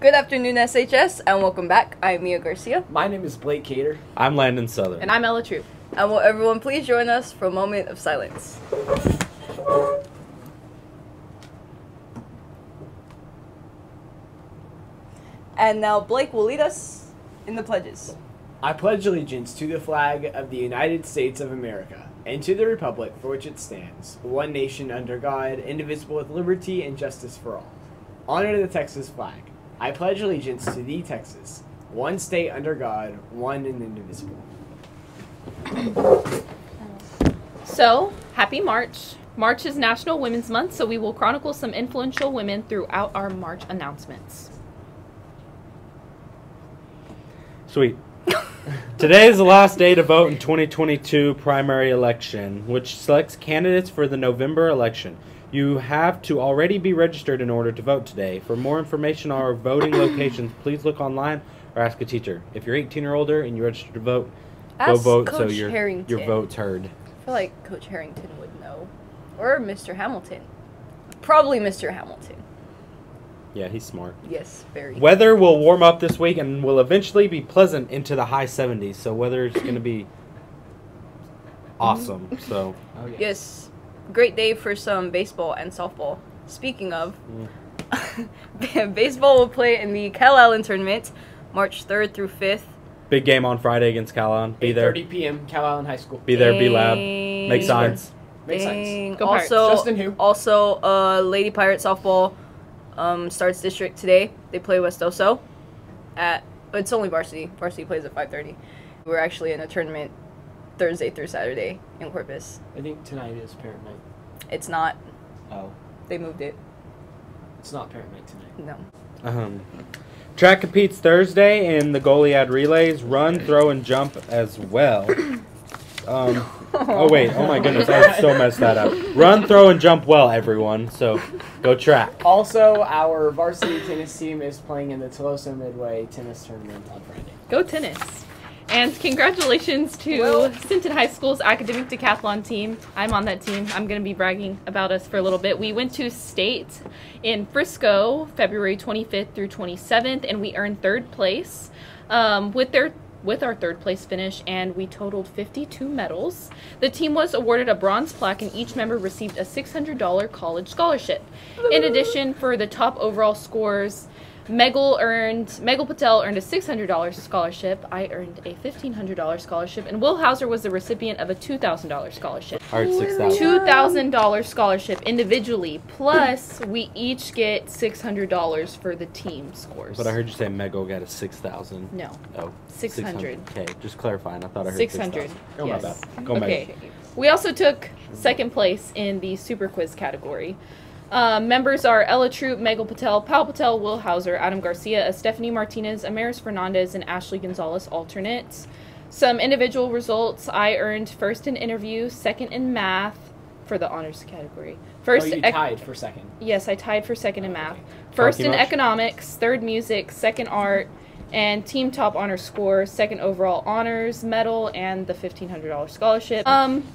Good afternoon, SHS, and welcome back. I'm Mia Garcia. My name is Blake Cater. I'm Landon Southern. And I'm Ella Troop. And will everyone please join us for a moment of silence? And now Blake will lead us in the pledges. I pledge allegiance to the flag of the United States of America and to the republic for which it stands, one nation under God, indivisible with liberty and justice for all. Honor to the Texas flag. I pledge allegiance to the Texas, one state under God, one and indivisible. So, happy March. March is National Women's Month, so we will chronicle some influential women throughout our March announcements. Sweet. Today is the last day to vote in 2022 primary election, which selects candidates for the November election. You have to already be registered in order to vote today. For more information on our voting locations, please look online or ask a teacher. If you're 18 or older and you register to vote, go Ask vote so your Harrington. your vote's heard. I feel like Coach Harrington would know. Or Mr. Hamilton. Probably Mr. Hamilton. Yeah, he's smart. Yes, very. Weather will warm up this week and will eventually be pleasant into the high 70s. So weather is going to be awesome. So Oh, yeah. Yes, great day for some baseball and softball. Speaking of, baseball will play in the Calallen tournament, March 3rd through 5th. big game on Friday against Calallen. Be there. 8:30 p.m. Calallen High School. Be there. Be loud. Make Dang. signs. Make sense. Dang. Go also, Justin who? also, uh, Lady Pirate softball um, starts district today. They play West Oso at. It's only varsity. Varsity plays at 5:30. We're actually in a tournament Thursday through Saturday in Corpus. I think tonight is parent night. It's not. Oh, They moved it. it's not parent night tonight. No. Um, track competes Thursday in the Goliad relays, run, throw, and jump as well. Um, oh wait! Oh my goodness! I so messed that up. Run, throw, and jump well, everyone. So go track. Also, our varsity tennis team is playing in the Tuloso-Midway tennis tournament on Friday. Go tennis. And congratulations to Well- Sinton High School's academic decathlon team. I'm on that team. I'm going to be bragging about us for a little bit. We went to state in Frisco February 25th through 27th, and we earned third place um, with their with our third place finish, and we totaled 52 medals. The team was awarded a bronze plaque, and each member received a $600 college scholarship. In addition, for the top overall scores, Megal earned Megal Patel earned a six hundred dollars scholarship. I earned a fifteen hundred dollars scholarship, and Will Hauser was the recipient of a two thousand dollars scholarship. All right, six thousand. Two thousand dollars scholarship individually, plus we each get six hundred dollars for the team scores. But I heard you say Mego got a six thousand. no Oh, 600. Okay, just clarifying. I thought I heard six hundred. 6,000. Oh my Yes. bad. Go Okay. Meg. We also took second place in the super quiz category. Uh, members are Ella Troop, Megal Patel, Pal Patel, Will Hauser, Adam Garcia, Stephanie Martinez, Amaris Fernandez, and Ashley Gonzalez alternates. Some individual results I earned first in interview, second in math for the honors category. First, oh, you tied for second. yes, I tied for second in math. First in much? economics, third music, second art, and team top honor score, second overall honors medal, and the fifteen hundred dollars scholarship. Um,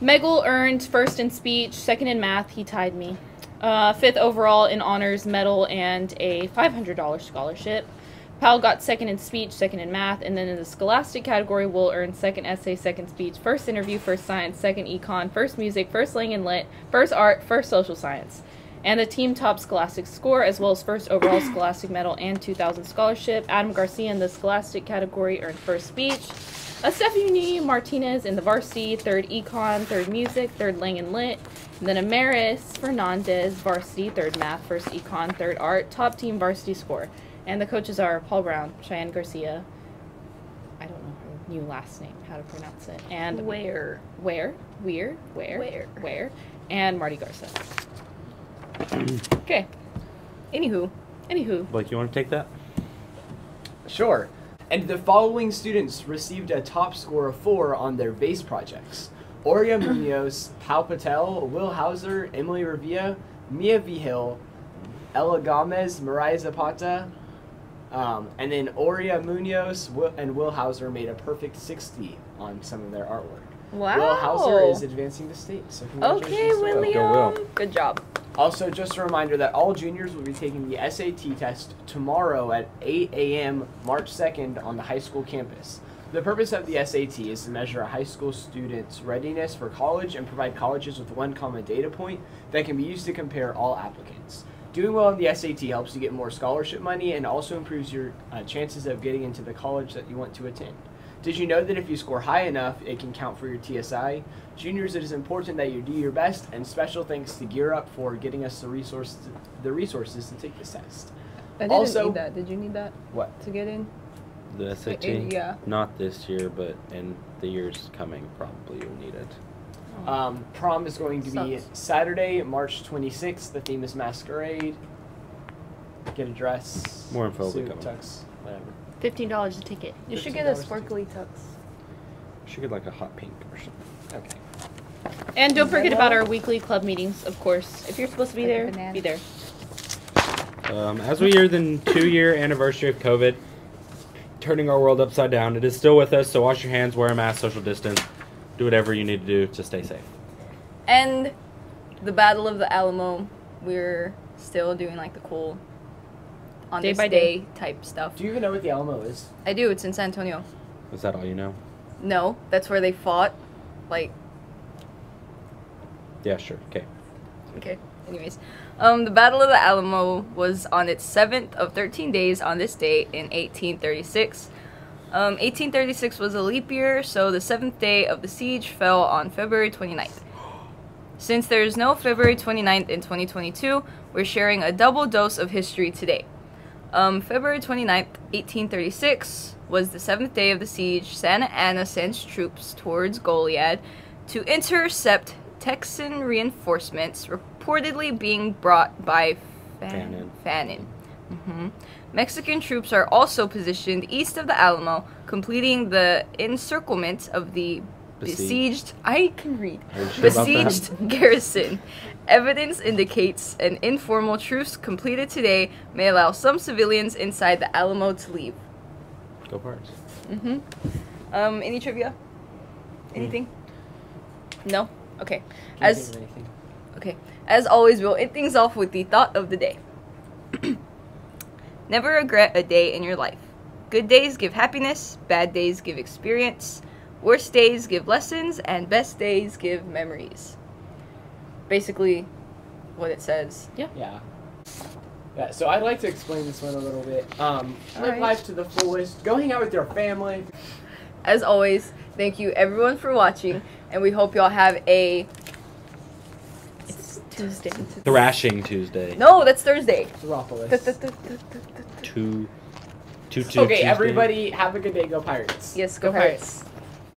Megal earned first in speech, second in math. He tied me. Uh, fifth overall in honors medal and a five hundred dollars scholarship. Powell got second in speech, second in math, and then in the scholastic category, will earn second essay, second speech, first interview, first science, second econ, first music, first lang and lit, first art, first social science. And the team top scholastic score, as well as first overall scholastic medal and 2000 scholarship. Adam Garcia in the scholastic category earned first speech. A Stephanie Martinez in the varsity, third econ, third music, third lang and lit. And then Amaris Fernandez, varsity, third math, first econ, third art, top team varsity score. And the coaches are Paul Brown, Cheyenne Garcia. I don't know her new last name, how to pronounce it. And Where? where, where, where, Where? where, and Marty Garza. okay. Anywho, Anywho, Blake, you want to take that? Sure. And the following students received a top score of four on their base projects. Oria Munoz, Pau Patel, Will Hauser, Emily Revilla, Mia Vigil, Ella Gomez, Mariah Zapata, um, and then Oria Munoz and Will Hauser made a perfect 60 on some of their artwork. Wow. Will Hauser is advancing the state. So Okay. William. Go, Will. Good job. Also, just a reminder that all juniors will be taking the SAT test tomorrow at 8 a.m. March 2nd on the high school campus. The purpose of the SAT is to measure a high school student's readiness for college and provide colleges with one common data point that can be used to compare all applicants. Doing well on the SAT helps you get more scholarship money and also improves your uh, chances of getting into the college that you want to attend. Did you know that if you score high enough, it can count for your TSI? Juniors, it is important that you do your best, and special thanks to Gear Up for getting us the resources, the resources to take this test. I didn't Also- need that. Did you need that What? to get in? The SAT? Yeah. Not this year, but in the years coming, probably you'll need it. Um, prom is going to be Sucks. Saturday, March 26th. The theme is masquerade. Get a dress. More info will be suit, coming. tux, whatever. Fifteen dollars a ticket. You should get a to sparkly tux. Should get like a hot pink or something. Okay. And don't forget about our weekly club meetings, of course. If you're supposed to be Like there, bananas. be there. Um, as we near the two year anniversary of COVID, turning our world upside down, it is still with us, so wash your hands, wear a mask, social distance, do whatever you need to do to stay safe. And the Battle of the Alamo, we're still doing like the cool on Day this by day. day. type stuff. Do you even know what the Alamo is? I do. It's in San Antonio. Is that all you know? No, that's where they fought. Like, Yeah, sure. Okay. okay. Anyways, um, the Battle of the Alamo was on its seventh of 13 days on this date in 1836. Um, 1836 was a leap year, so the seventh day of the siege fell on February 29th. Since there is no February 29th in 2022, we're sharing a double dose of history today. Um, February 29th, 1836, was the seventh day of the siege. Santa Anna sends troops towards Goliad to intercept Texan reinforcements reportedly being brought by Fan- Fannin. Fannin. hmm Mexican troops are also positioned east of the Alamo, completing the encirclement of the Besieged. I can read. Sure? Besieged garrison. Evidence indicates an informal truce completed today may allow some civilians inside the Alamo to leave. Go Parts. Mm-hmm. Um, any trivia? Anything? No? Okay. Can't As think of anything. okay. As always, we'll end things off with the thought of the day. Never regret a day in your life. Good days give happiness, bad days give experience, worst days give lessons, and best days give memories. Basically, what it says. Yeah. Yeah, Yeah, so I'd like to explain this one a little bit. Um, live Alright. life to the fullest. Go hang out with your family. As always, thank you everyone for watching, and we hope y'all have a. It's Tuesday. Thrashing Tuesday. No, that's Thursday. Theropolis. Two. Two. Two. Okay, Tuesday. everybody, have a good day. Go Pirates. Yes, go Pirates.